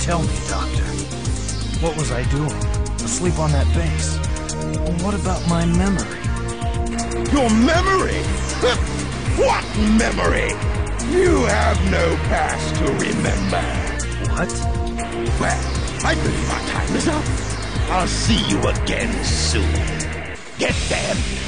Tell me, Doctor. What was I doing? Asleep on that base? And what about my memory? Your memory? what memory? You have no past to remember. What? Well, I believe our time is up. I'll see you again soon. Get them